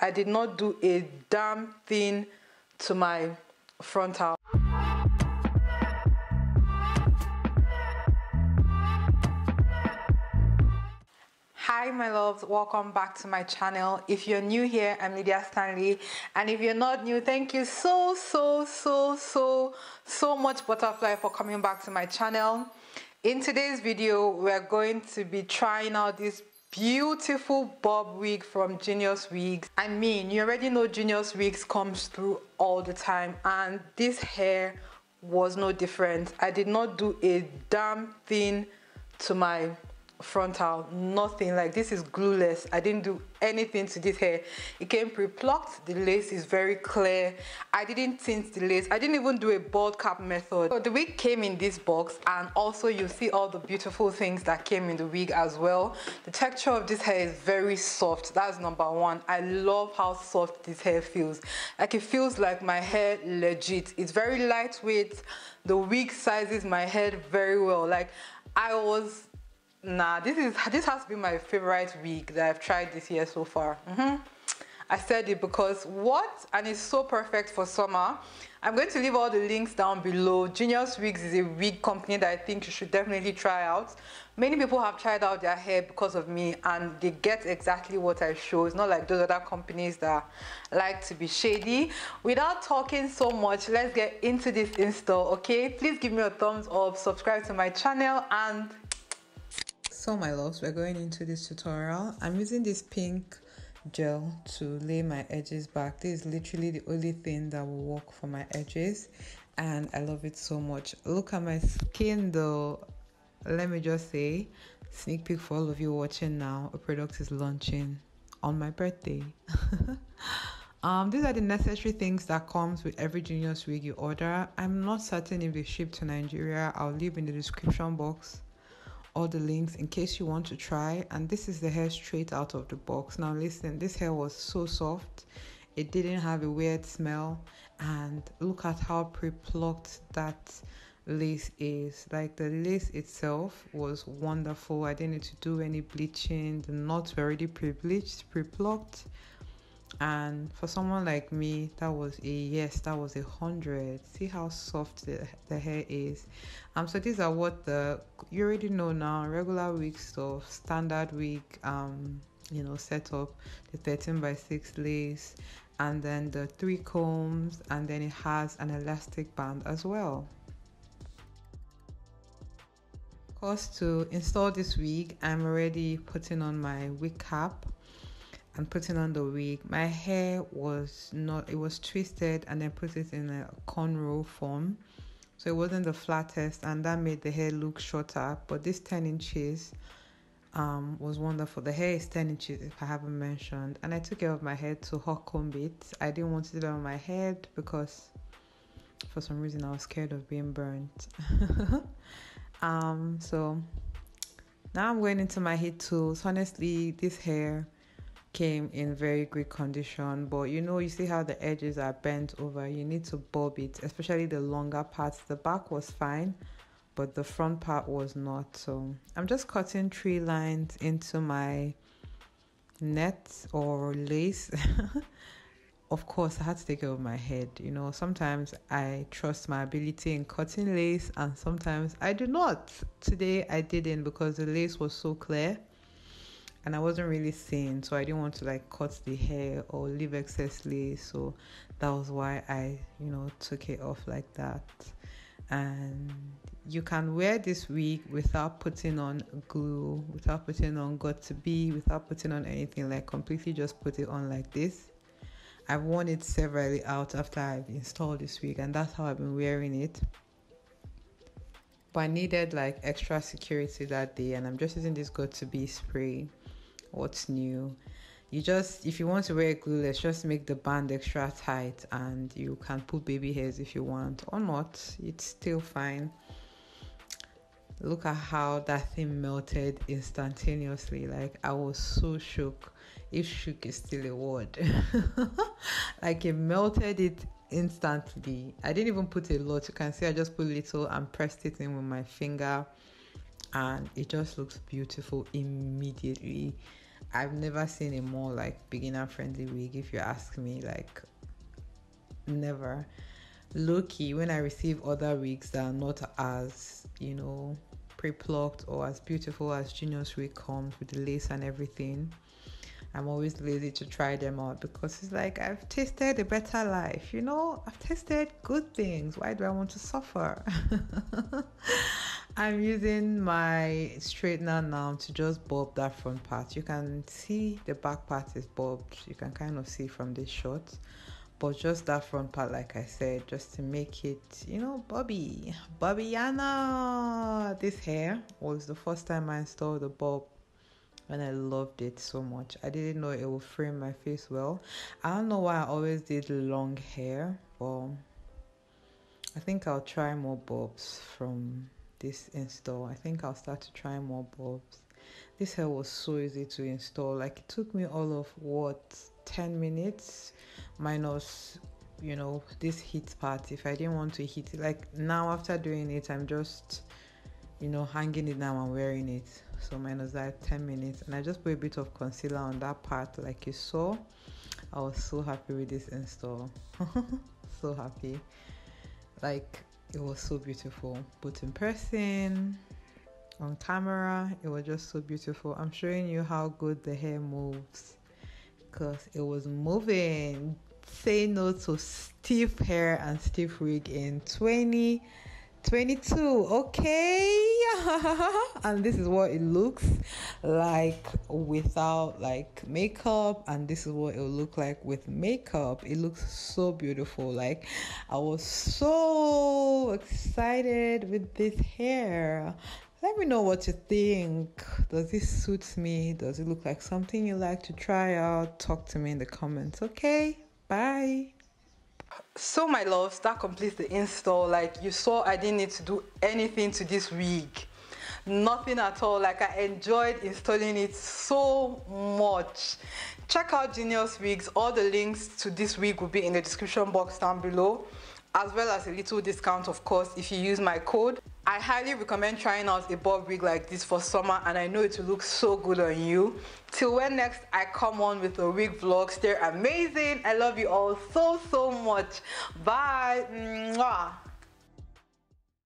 I did not do a damn thing to my frontal. Hi my loves, welcome back to my channel. If you're new here, I'm Lydia Stanley and if you're not new, thank you so so so so so much butterfly for coming back to my channel. In today's video, we're going to be trying out this beautiful bob wig from Genius Wigs. I mean, you already know Genius Wigs comes through all the time and this hair was no different. I did not do a damn thing to my frontal nothing. Like this is glueless. I didn't do anything to this hair. It came pre-plucked. The lace is very clear. I didn't tint the lace. I didn't even do a bald cap method. So the wig came in this box and also you see all the beautiful things that came in the wig as well. The texture of this hair is very soft. That's number one. I love how soft this hair feels. Like it feels like my hair legit. It's very lightweight. The wig sizes my head very well. Like i was Nah, this is this has been my favorite wig that I've tried this year so far. Mm -hmm. I said it because what and it's so perfect for summer. I'm going to leave all the links down below. Genius Wigs is a wig company that I think you should definitely try out. Many people have tried out their hair because of me and they get exactly what I show. It's not like those other companies that like to be shady. Without talking so much, let's get into this install, okay? Please give me a thumbs up, subscribe to my channel and so my loves we're going into this tutorial. I'm using this pink gel to lay my edges back. This is literally the only thing that will work for my edges and i love it so much. Look at my skin though. Let me just say sneak peek for all of you watching now. A product is launching on my birthday. Um, these are the necessary things that comes with every genius wig you order. I'm not certain if they ship to nigeria. I'll leave in the description box all the links in case you want to try. And this is the hair straight out of the box. Now listen this hair was so soft. It didn't have a weird smell. And look at how pre-plucked that lace is. Like the lace itself was wonderful. I didn't need to do any bleaching. The knots were already pre-bleached pre-plucked and for someone like me that was a yes that was a hundred. See how soft the, the hair is. Um so these are what the you already know now regular wig stuff standard wig um you know setup the 13 by 6 lace and then the three combs and then it has an elastic band as well. Of course to install this wig i'm already putting on my wig cap and putting on the wig. My hair was not it was twisted and then put it in a cornrow form. So it wasn't the flattest and that made the hair look shorter but this 10 inches um, was wonderful. The hair is 10 inches if i haven't mentioned. And i took care of my head to hot comb it. I didn't want to do it on my head because for some reason i was scared of being burnt. Um, so now i'm going into my heat tools. Honestly this hair came in very good condition but you know you see how the edges are bent over you need to bob it especially the longer parts. The back was fine but the front part was not. So i'm just cutting three lines into my net or lace. Of course i had to take care of my head you know. Sometimes i trust my ability in cutting lace and sometimes i do not. Today i didn't because the lace was so clear and I wasn't really seeing, so I didn't want to like cut the hair or leave excess lace. So that was why I, you know, took it off like that. And you can wear this wig without putting on glue, without putting on Got2b, without putting on anything, like completely just put it on like this. I've worn it severally out after I've installed this wig, and that's how I've been wearing it but I needed like extra security that day and I'm just using this Got2b spray what's new. You just if you want to wear glue let's just make the band extra tight and you can put baby hairs if you want or not. It's still fine. Look at how that thing melted instantaneously. Like i was so shook. If shook is still a word. Like it melted it instantly. I didn't even put a lot. You can see i just put little and pressed it in with my finger and it just looks beautiful immediately I've never seen a more like beginner friendly wig if you ask me like never low key when I receive other wigs that are not as you know pre-plucked or as beautiful as Genius wig comes with the lace and everything I'm always lazy to try them out because it's like I've tasted a better life, you know, I've tasted good things. Why do I want to suffer? I'm using my straightener now to just bob that front part. You can see the back part is bobbed, you can kind of see from this shot, but just that front part, like I said, just to make it, you know, Bobby, Bobbiana. This hair was the first time I installed the bob and I loved it so much. I didn't know it would frame my face well. I don't know why I always did long hair, but I think I'll try more bobs from this install. I think I'll start to try more bulbs. This hair was so easy to install. Like it took me all of what 10 minutes minus you know this heat part if I didn't want to heat it. Like now after doing it, I'm just you know hanging it now and wearing it so minus that 10 minutes and i just put a bit of concealer on that part like you saw i was so happy with this install so happy like it was so beautiful both in person on camera. It was just so beautiful. I'm showing you how good the hair moves because it was moving. Say no to stiff hair and stiff wig in 20 22 okay. And this is what it looks like without like makeup. And this is what it will look like with makeup. It looks so beautiful. Like i was so excited with this hair. Let me know what you think. Does this suit me? Does it look like something you like to try out? Talk to me in the comments. Okay. Bye so my loves that completes the install like you saw i didn't need to do anything to this wig. Nothing at all. Like i enjoyed installing it so much. Check out genius wigs. All the links to this wig will be in the description box down below as well as a little discount of course if you use my code I highly recommend trying out a bob wig like this for summer and I know it will look so good on you. Till when next I come on with a wig vlog, stay amazing. I love you all so so much. Bye. Mwah.